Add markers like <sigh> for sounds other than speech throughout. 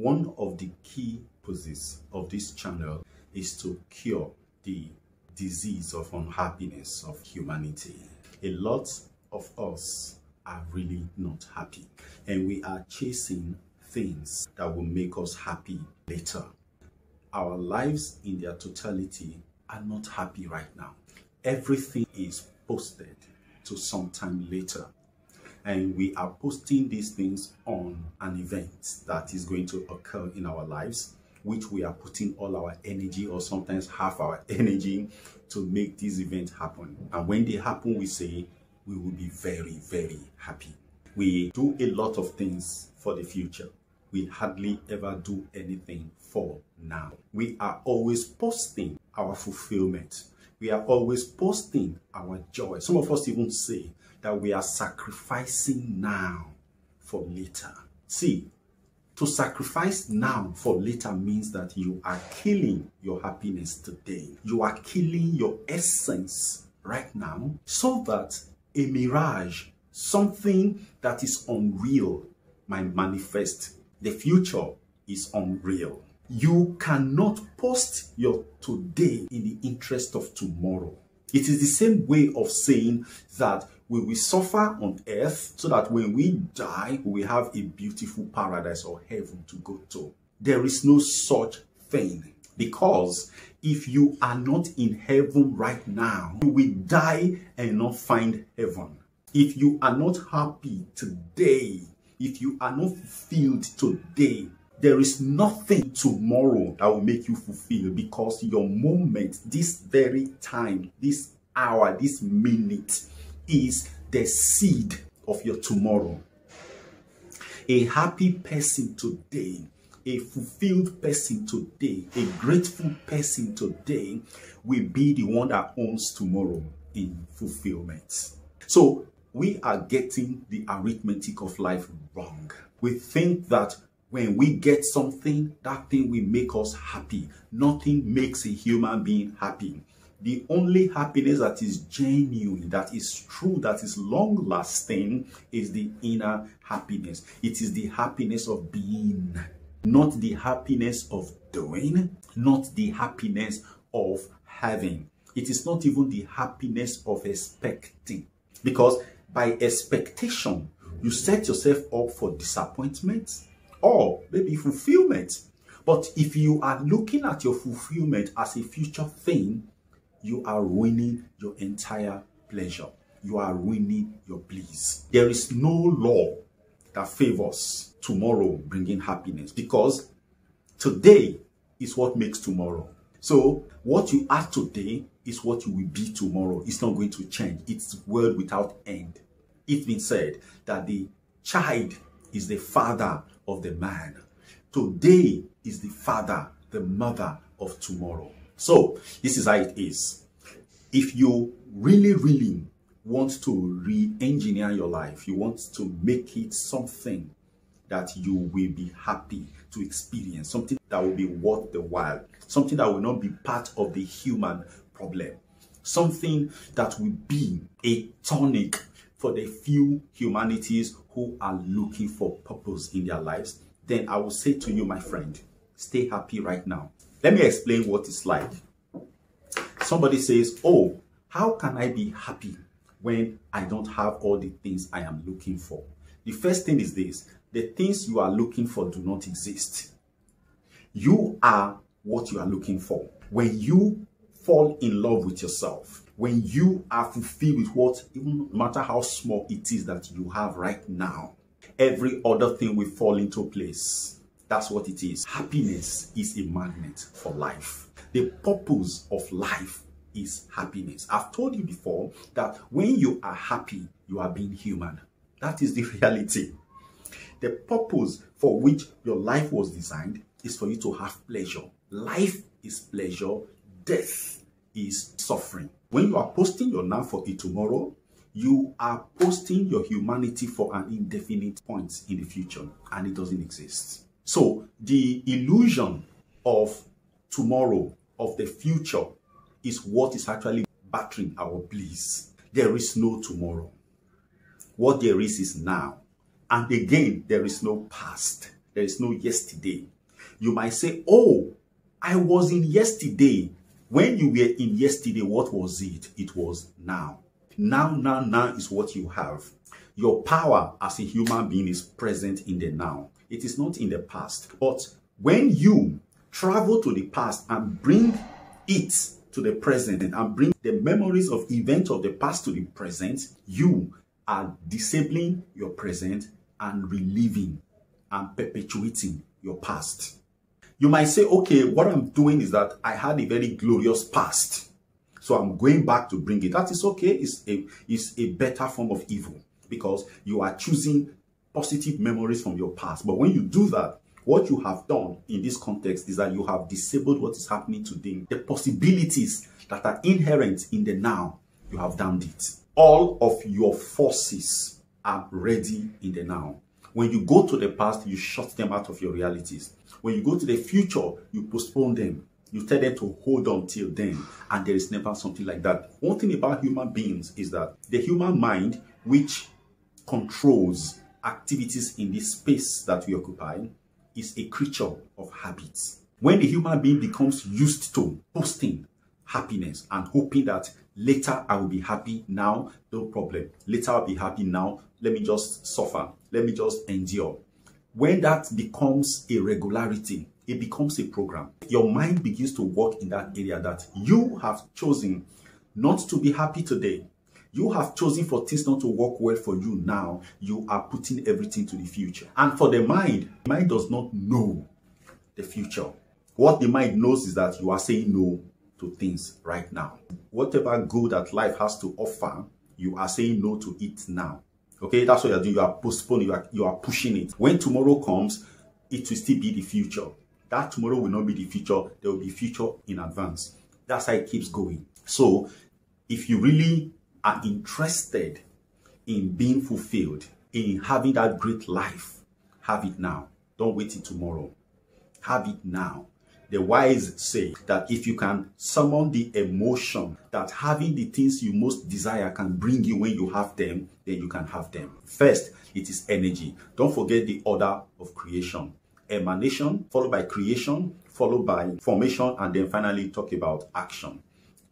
One of the key purposes of this channel is to cure the disease of unhappiness of humanity. A lot of us are really not happy and we are chasing things that will make us happy later. Our lives in their totality are not happy right now. Everything is posted to sometime later and we are posting these things on an event that is going to occur in our lives which we are putting all our energy or sometimes half our <laughs> energy to make this event happen. And when they happen we say we will be very very happy. We do a lot of things for the future. We hardly ever do anything for now. We are always posting our fulfillment. We are always posting our joy. Some of us even say that we are sacrificing now for later. See, to sacrifice now for later means that you are killing your happiness today. You are killing your essence right now so that a mirage, something that is unreal, might manifest. The future is unreal. You cannot post your today in the interest of tomorrow. It is the same way of saying that we will suffer on earth so that when we die, we have a beautiful paradise or heaven to go to. There is no such thing because if you are not in heaven right now, you will die and not find heaven. If you are not happy today, if you are not fulfilled today, there is nothing tomorrow that will make you fulfilled because your moment, this very time, this hour, this minute is the seed of your tomorrow. A happy person today, a fulfilled person today, a grateful person today will be the one that owns tomorrow in fulfillment. So we are getting the arithmetic of life wrong. We think that when we get something, that thing will make us happy. Nothing makes a human being happy the only happiness that is genuine, that is true, that is long lasting is the inner happiness. It is the happiness of being, not the happiness of doing, not the happiness of having. It is not even the happiness of expecting. Because by expectation, you set yourself up for disappointment or maybe fulfillment. But if you are looking at your fulfillment as a future thing, you are ruining your entire pleasure. You are ruining your bliss. There is no law that favors tomorrow bringing happiness because today is what makes tomorrow. So what you are today is what you will be tomorrow. It's not going to change. It's world without end. It's been said that the child is the father of the man. Today is the father, the mother of tomorrow. So this is how it is. If you really, really want to re-engineer your life, you want to make it something that you will be happy to experience, something that will be worth the while, something that will not be part of the human problem, something that will be a tonic for the few humanities who are looking for purpose in their lives, then I will say to you, my friend, stay happy right now. Let me explain what it's like. Somebody says, oh, how can I be happy when I don't have all the things I am looking for? The first thing is this, the things you are looking for do not exist. You are what you are looking for. When you fall in love with yourself, when you are fulfilled with what, even no matter how small it is that you have right now, every other thing will fall into place. That's what it is. Happiness is a magnet for life. The purpose of life is happiness. I've told you before that when you are happy, you are being human. That is the <laughs> reality. The purpose for which your life was designed is for you to have pleasure. Life is pleasure, death is suffering. When you are posting your now for a tomorrow, you are posting your humanity for an indefinite point in the future and it doesn't exist. So the illusion of tomorrow, of the future, is what is actually battering our bliss. There is no tomorrow. What there is is now. And again, there is no past. There is no yesterday. You might say, oh, I was in yesterday. When you were in yesterday, what was it? It was now. Now, now, now is what you have. Your power as a human being is present in the now. It is not in the past. But when you travel to the past and bring it to the present and bring the memories of events of the past to the present, you are disabling your present and reliving and perpetuating your past. You might say, okay, what I'm doing is that I had a very glorious past. So I'm going back to bring it. That is okay. It's a, it's a better form of evil because you are choosing positive memories from your past. But when you do that, what you have done in this context is that you have disabled what is happening today. The possibilities that are inherent in the now, you have damned it. All of your forces are ready in the now. When you go to the past, you shut them out of your realities. When you go to the future, you postpone them. You tell them to hold on till then, and there is never something like that. One thing about human beings is that the human mind, which controls activities in this space that we occupy, is a creature of habits. When the human being becomes used to posting happiness and hoping that later I will be happy now, no problem. Later I'll be happy now. Let me just suffer. Let me just endure. When that becomes a regularity, it becomes a program. Your mind begins to work in that area that you have chosen not to be happy today. You have chosen for things not to work well for you now. You are putting everything to the future. And for the mind, the mind does not know the future. What the mind knows is that you are saying no to things right now. Whatever good that life has to offer, you are saying no to it now. Okay, that's what you're doing. You are postponing, you are, you are pushing it. When tomorrow comes, it will still be the future. That tomorrow will not be the future, there will be future in advance. That's how it keeps going. So, if you really are interested in being fulfilled, in having that great life, have it now. Don't wait till tomorrow. Have it now. The wise say that if you can summon the emotion that having the things you most desire can bring you when you have them, then you can have them. First, it is energy. Don't forget the order of creation. Emanation, followed by creation, followed by formation, and then finally talk about action.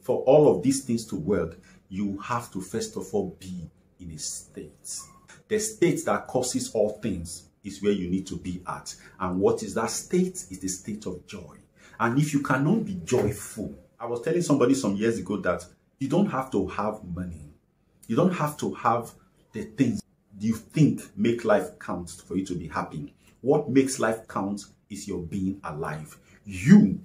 For all of these things to work, you have to first of all be in a state. The state that causes all things is where you need to be at. And what is that state? Is the state of joy. And if you cannot be joyful, I was telling somebody some years ago that you don't have to have money. You don't have to have the things you think make life count for you to be happy. What makes life count is your being alive. You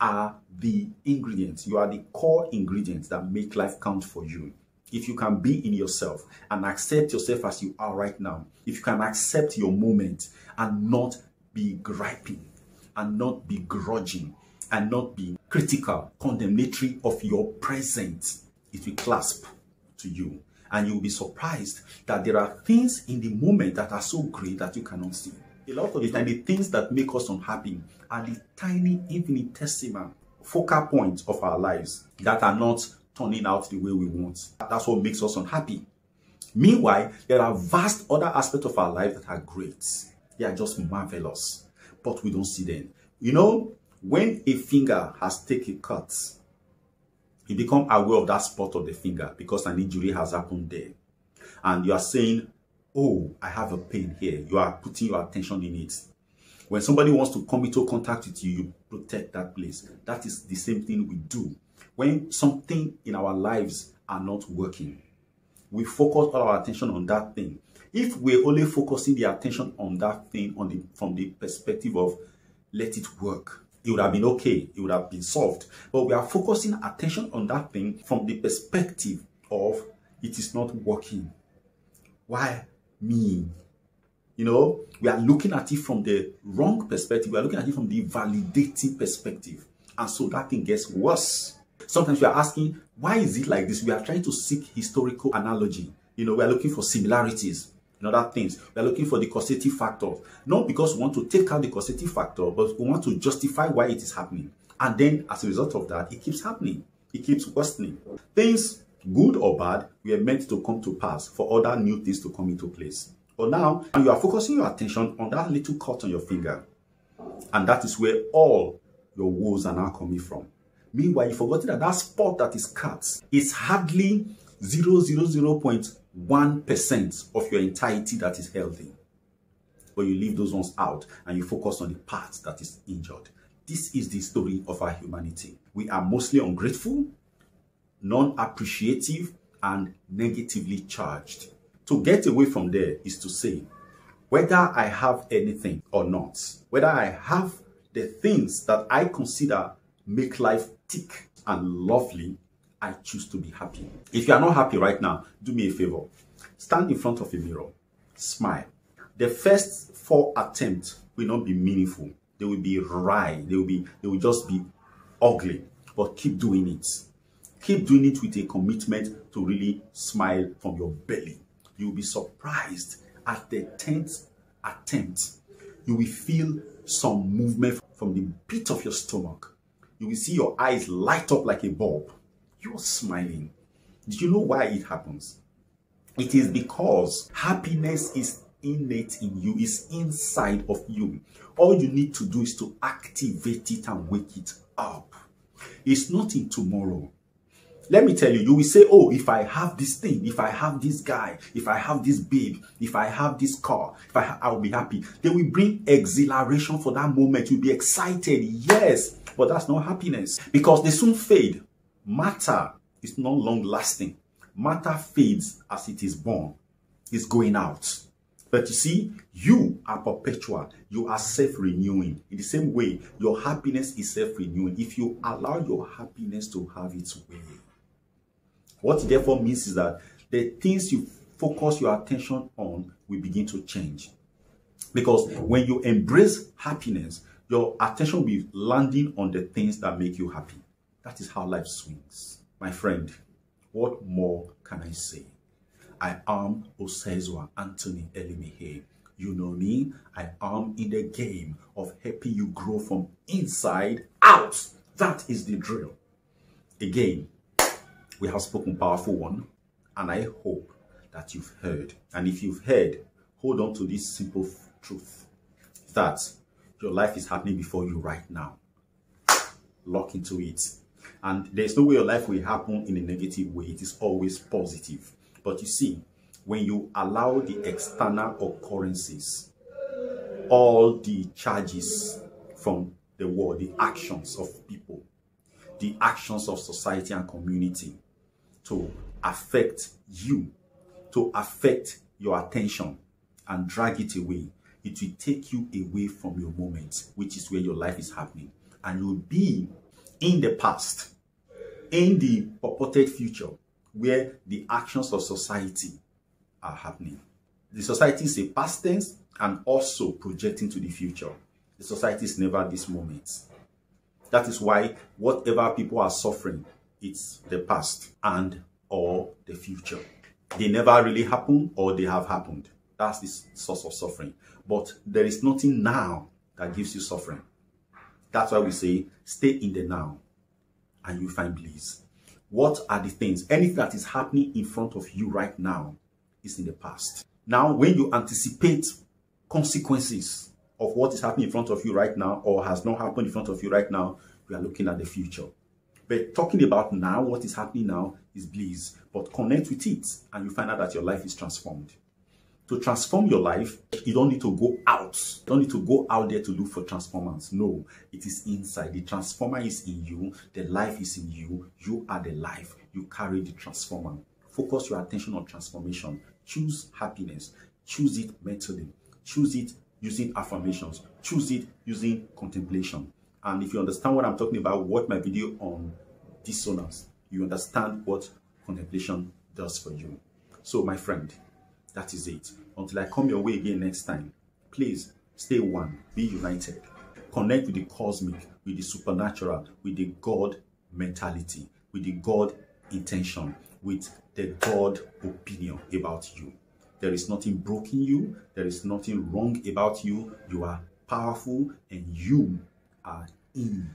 are the ingredients. You are the core ingredients that make life count for you. If you can be in yourself and accept yourself as you are right now, if you can accept your moment and not be griping, and not be grudging and not be critical, condemnatory of your present. It will clasp to you. And you'll be surprised that there are things in the moment that are so great that you cannot see. A lot of the time, the things that make us unhappy are the tiny, infinitesimal focal points of our lives that are not turning out the way we want. That's what makes us unhappy. Meanwhile, there are vast other aspects of our life that are great. They are just marvelous but we don't see them. You know, when a finger has taken a cut, you become aware of that spot of the finger because an injury has happened there. And you are saying, oh, I have a pain here. You are putting your attention in it. When somebody wants to come into contact with you, you protect that place. That is the same thing we do. When something in our lives are not working, we focus all our attention on that thing if we're only focusing the attention on that thing on the from the perspective of let it work, it would have been okay, it would have been solved. But we are focusing attention on that thing from the perspective of it is not working. Why me? You know, we are looking at it from the wrong perspective. We are looking at it from the validating perspective. And so that thing gets worse. Sometimes we are asking, why is it like this? We are trying to seek historical analogy. You know, we are looking for similarities and other things. We are looking for the causative factor. Not because we want to take out the causative factor, but we want to justify why it is happening. And then as a result of that, it keeps happening. It keeps worsening. Things, good or bad, we are meant to come to pass for other new things to come into place. But now you are focusing your attention on that little cut on your finger. And that is where all your woes are now coming from. Meanwhile, you forgot that that spot that is cut is hardly 0.1% of your entirety that is healthy. But you leave those ones out and you focus on the part that is injured. This is the story of our humanity. We are mostly ungrateful, non-appreciative, and negatively charged. To get away from there is to say, whether I have anything or not, whether I have the things that I consider make life tick and lovely, I choose to be happy. If you are not happy right now, do me a favor. Stand in front of a mirror, smile. The first four attempts will not be meaningful. They will be wry. They will be, they will just be ugly. But keep doing it. Keep doing it with a commitment to really smile from your belly. You'll be surprised at the 10th attempt. You will feel some movement from the pit of your stomach. You will see your eyes light up like a bulb. You're smiling. Do you know why it happens? It is because happiness is innate in you, is inside of you. All you need to do is to activate it and wake it up. It's not in tomorrow. Let me tell you, you will say, oh, if I have this thing, if I have this guy, if I have this babe, if I have this car, if I, I will be happy. They will bring exhilaration for that moment. You'll be excited, yes, but that's not happiness because they soon fade. Matter is not long lasting. Matter fades as it is born. It's going out. But you see, you are perpetual. You are self-renewing. In the same way, your happiness is self-renewing. If you allow your happiness to have its way. What it therefore means is that the things you focus your attention on will begin to change. Because when you embrace happiness, your attention will be landing on the things that make you happy. That is how life swings. My friend, what more can I say? I am Osezuah Anthony Elimihe. You know me, I am in the game of helping you grow from inside out. That is the drill. Again, we have spoken powerful one, and I hope that you've heard. And if you've heard, hold on to this simple truth that your life is happening before you right now. Lock into it. And there's no way your life will happen in a negative way. It is always positive. But you see, when you allow the external occurrences, all the charges from the world, the actions of people, the actions of society and community, to affect you, to affect your attention and drag it away. It will take you away from your moment, which is where your life is happening. And you'll be in the past, in the purported future, where the actions of society are happening. The society is a past tense and also projecting to the future. The society is never this moment. That is why whatever people are suffering, it's the past and or the future. They never really happen or they have happened. That's the source of suffering. But there is nothing now that gives you suffering. That's why we say stay in the now and you find bliss. What are the things? Anything that is happening in front of you right now is in the past. Now, when you anticipate consequences of what is happening in front of you right now or has not happened in front of you right now, you are looking at the future. But talking about now, what is happening now is bliss. But connect with it and you find out that your life is transformed. To transform your life, you don't need to go out. You don't need to go out there to look for transformers. No, it is inside. The transformer is in you. The life is in you. You are the life. You carry the transformer. Focus your attention on transformation. Choose happiness. Choose it mentally. Choose it using affirmations. Choose it using contemplation. And if you understand what I'm talking about, watch my video on dissonance. You understand what contemplation does for you. So, my friend, that is it. Until I come your way again next time, please stay one, be united. Connect with the cosmic, with the supernatural, with the God mentality, with the God intention, with the God opinion about you. There is nothing broken you. There is nothing wrong about you. You are powerful and you are in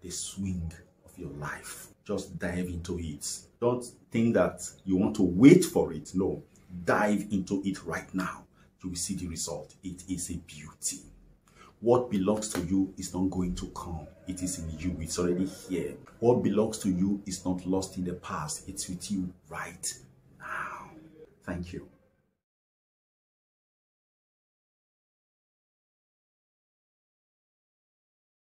the swing of your life. Just dive into it. Don't think that you want to wait for it. No, dive into it right now. you will see the result. It is a beauty. What belongs to you is not going to come. It is in you. It's already here. What belongs to you is not lost in the past. It's with you right now. Thank you.